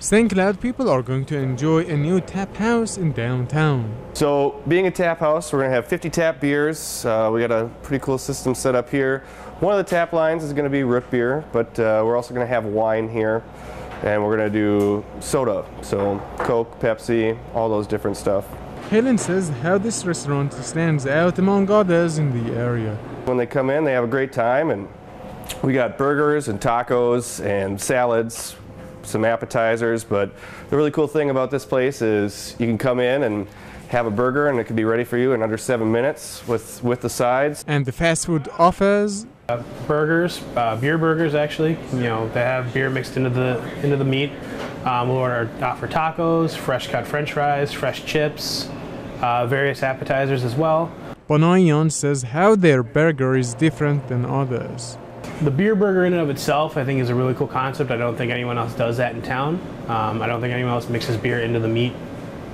St. Cloud people are going to enjoy a new tap house in downtown. So, being a tap house, we're going to have 50 tap beers. Uh, we got a pretty cool system set up here. One of the tap lines is going to be root beer, but uh, we're also going to have wine here. And we're going to do soda, so Coke, Pepsi, all those different stuff. Helen says how this restaurant stands out among others in the area. When they come in, they have a great time, and we got burgers and tacos and salads, some appetizers. But the really cool thing about this place is you can come in and have a burger, and it can be ready for you in under seven minutes with, with the sides. And the fast food offers uh, burgers, uh, beer burgers actually. You know, they have beer mixed into the into the meat. Um, we'll order offer tacos, fresh cut French fries, fresh chips, uh, various appetizers as well. Bonayan says how their burger is different than others. The beer burger in and of itself, I think, is a really cool concept. I don't think anyone else does that in town. Um, I don't think anyone else mixes beer into the meat,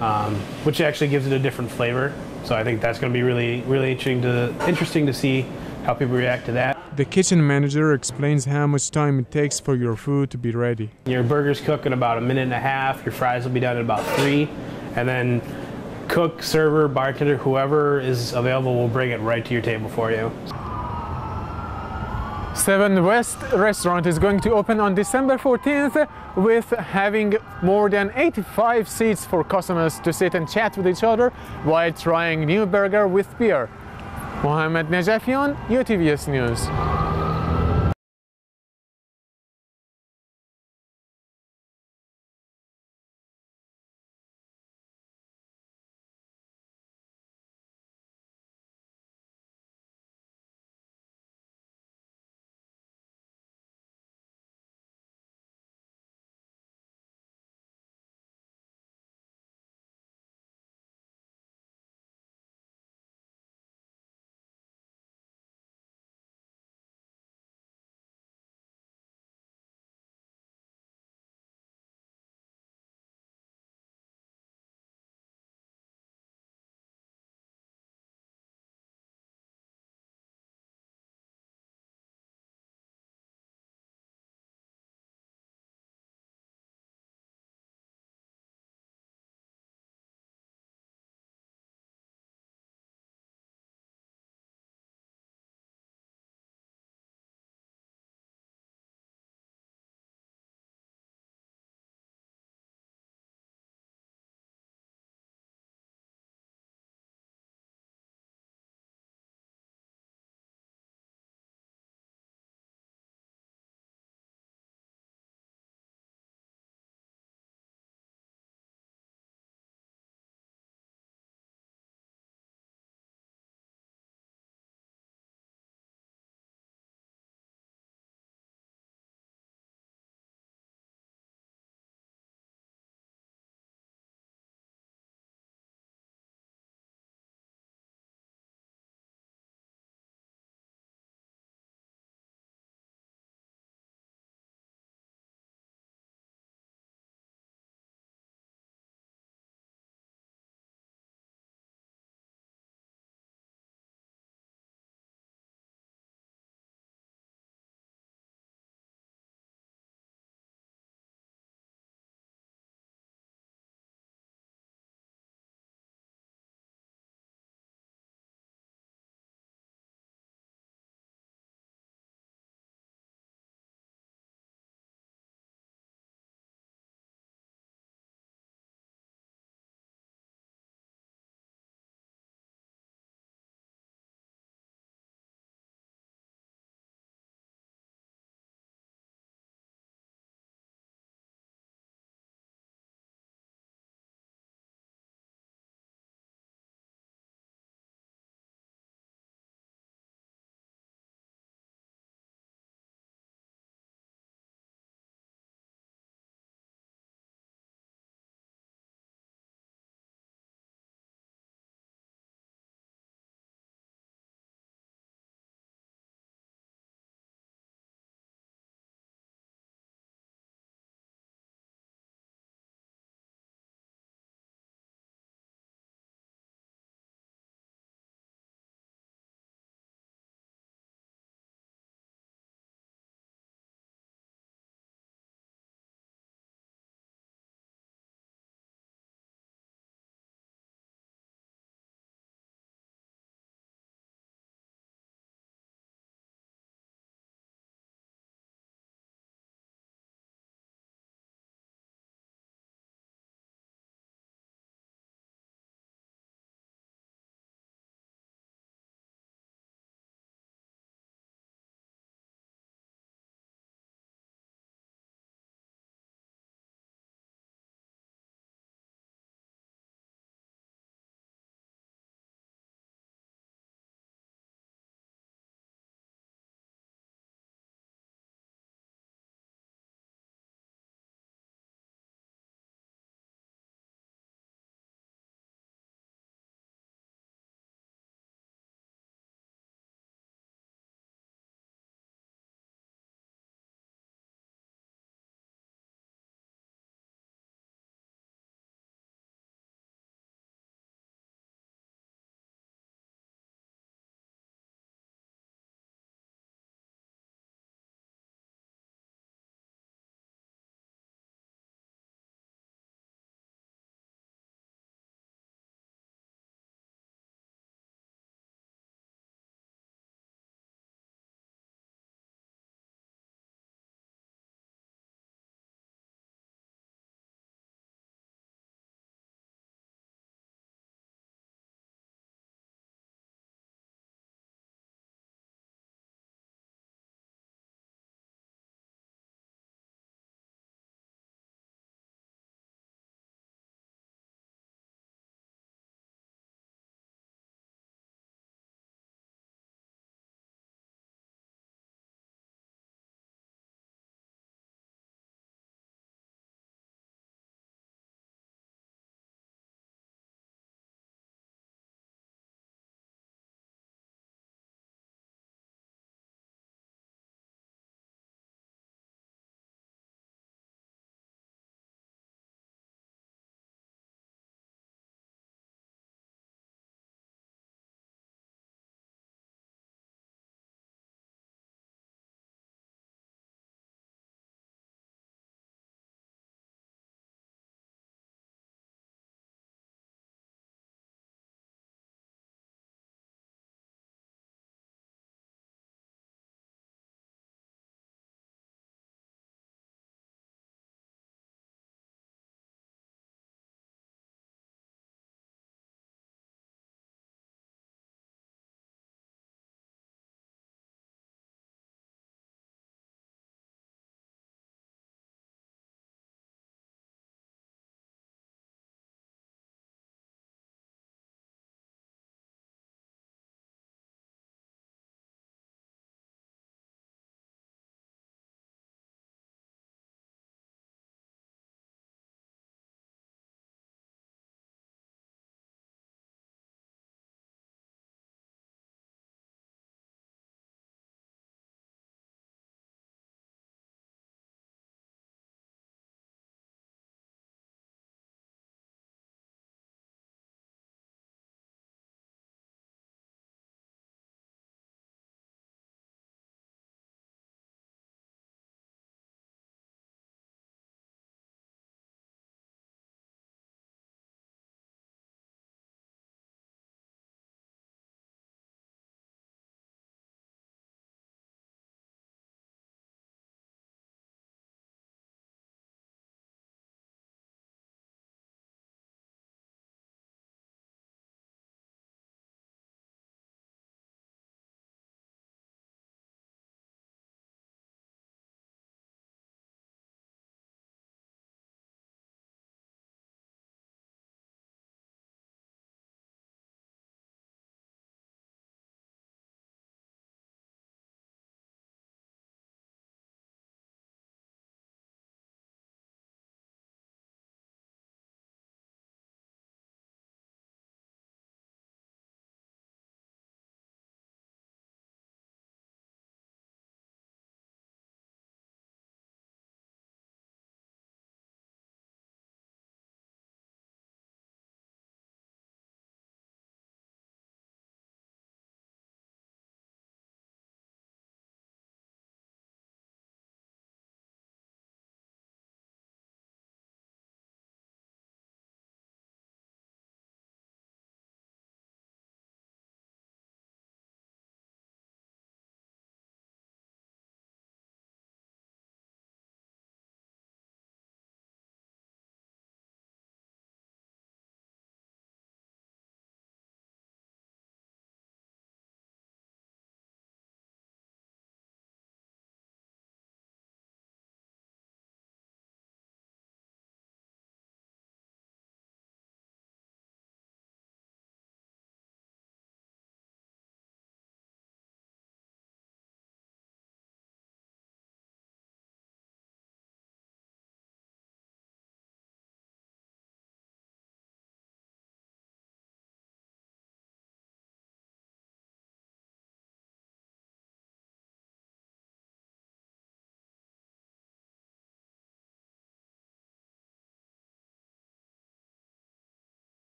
um, which actually gives it a different flavor. So I think that's going to be really, really interesting to interesting to see how people react to that. The kitchen manager explains how much time it takes for your food to be ready. Your burgers cook in about a minute and a half. Your fries will be done in about three, and then cook, server, bartender, whoever is available will bring it right to your table for you. Seven West restaurant is going to open on December 14th with having more than 85 seats for customers to sit and chat with each other while trying new burger with beer. Mohamed Najafian, UTVS News.